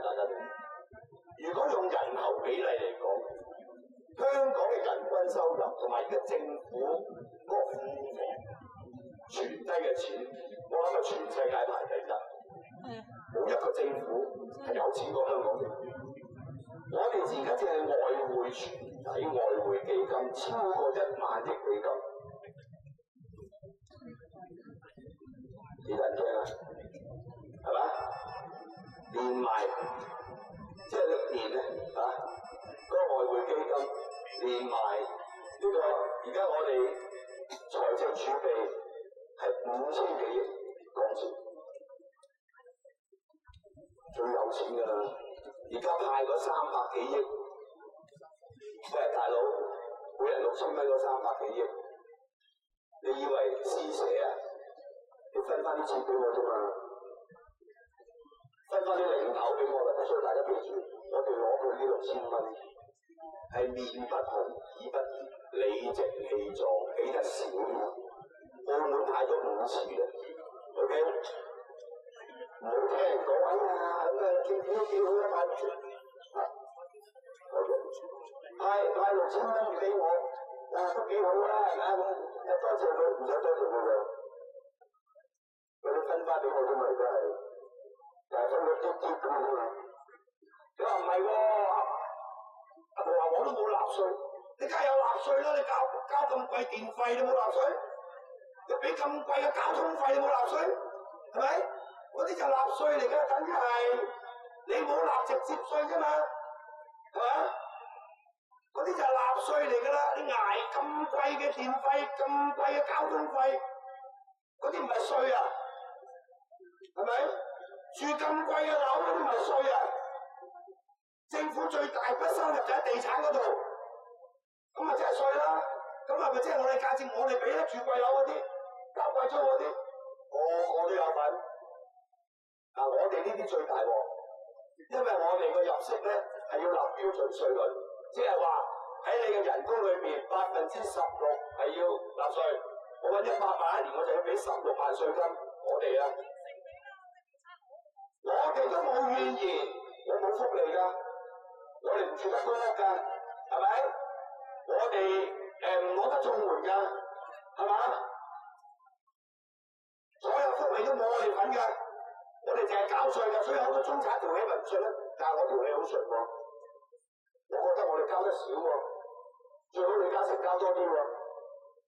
大家。如果用人口比例嚟講，香港嘅人均收入同埋呢個政府個庫房存低嘅錢，我諗係全世界排第一。冇一個政府係有錢過香港嘅。我哋而家只係外匯存底、外匯基金超過一萬億美金。你等聽啊，係咪？連埋即係歷年咧啊，嗰、個外匯基金連埋呢、個，而家我哋財政儲備係五千幾億港紙。最有錢㗎啦！而家派嗰三百幾億，喂大佬，每人六千蚊嗰三百幾億，你以為施捨啊？要分翻啲錢俾我啫嘛，分翻啲零頭俾我啦。所以大家記住，我哋攞佢呢六千蚊係面不紅耳不熱，理直氣壯，俾得少澳門派咗五次啦，OK？唔好聽人講啊！咁啊，政府都幾好一派啊，好嘅，派派六千蚊俾我，啊都幾好啦，係咪啊？多謝佢，唔使多謝佢嘅，嗰啲分翻俾我啫嘛，而家係，就係分咗啲啲咁啫嘛。你話唔係喎？阿婆話我都冇納稅，你梗係有納稅啦！你交交咁貴電費，你冇納稅？你俾咁貴嘅交通費，你冇納稅？係咪？嗰啲就納稅嚟㗎，等於係你冇納直接稅啫嘛，係嘛？嗰啲就係納稅嚟㗎啦，你捱咁貴嘅電費、咁貴嘅交通費，嗰啲唔係稅啊，係咪？住咁貴嘅樓嗰啲唔係稅啊？政府最大筆收入就喺地產嗰度，咁咪即係稅啦。咁係咪即係我哋價值我哋俾得住貴樓嗰啲，交貴租嗰啲，個個都有份。嗱、我哋呢啲最大鑊，因為我哋個入息咧係要立標準稅率，即係話喺你嘅人工裏邊百分之十六係要納稅。我揾一百萬一年，我就要俾十六萬稅金。我哋啊，我哋都冇怨言，我冇福利㗎，我哋唔住得公屋㗎，係咪？我哋诶唔攞得綜援㗎，係嘛？所有福利都冇我哋份㗎。我哋淨係交稅嘅，所以好多中產條起咪唔信咧。但係我條氣好順喎，我覺得我哋交得少喎，最好李嘉誠交多啲喎，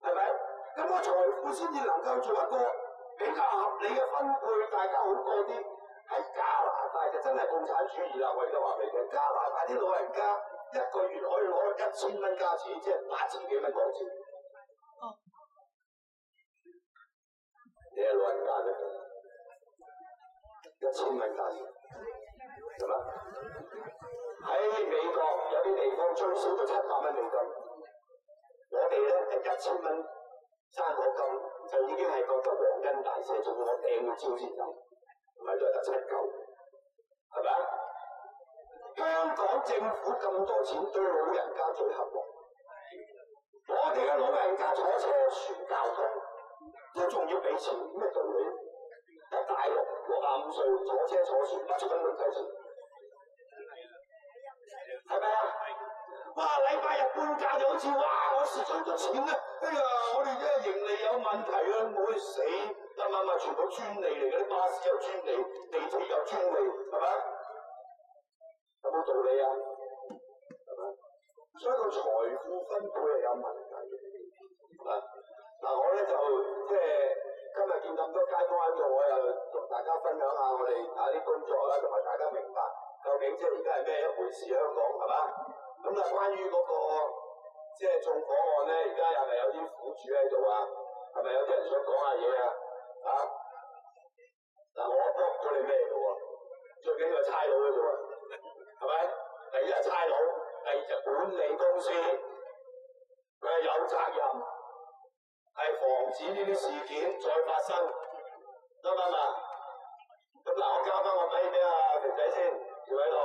係咪？咁個財富先至能夠做一個比較合理嘅分配，大家好過啲。喺加拿大就真係共產主義啦！我而家話俾你聽，加拿大啲老人家一個月可以攞一千蚊加錢，即係八千幾蚊港紙。你係老人家啫。一千蚊價錢，係嘛？喺美國有啲地方最少都七百蚊美金，我哋咧係一千蚊生果金就已經係覺得黃金大瀉，仲要我頂個招先走，唔係都係得七嚿，係咪啊？香港政府咁多錢對老人家最合，我哋嘅老人家坐車全交通都仲要俾錢，咩道理？喺大陸六廿五歲坐車坐船乜出都唔使錢，係咪啊？哇！禮拜日半價就好似哇，我蝕咗咗錢咧！哎呀，我哋真係盈利有問題啊！冇去死，啱唔啱？全部專利嚟嘅，啲巴士有專利，地鐵有專利，係咪？有冇道理啊？係咪？所以個財富分配係有問題嘅，啊！嗱，我咧就即係今日見咁多街坊喺度，我又同大家分享下我哋啊啲工作啦，同埋大家明白究竟即係而家係咩一回事香港係嘛？咁啊，關於嗰、個即係縱火案咧，而家係咪有啲苦主喺度啊？係咪有啲人想講下嘢啊？啊！嗱，我幫咗你咩嘅喎？最緊要係差佬嘅啫喎，係咪？第一差佬，第二就管理公司，佢係有責任。係防止呢啲事件再發生，得唔得啊？咁嗱，我交翻個咪俾阿肥仔先，住喺度。